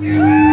Yeah.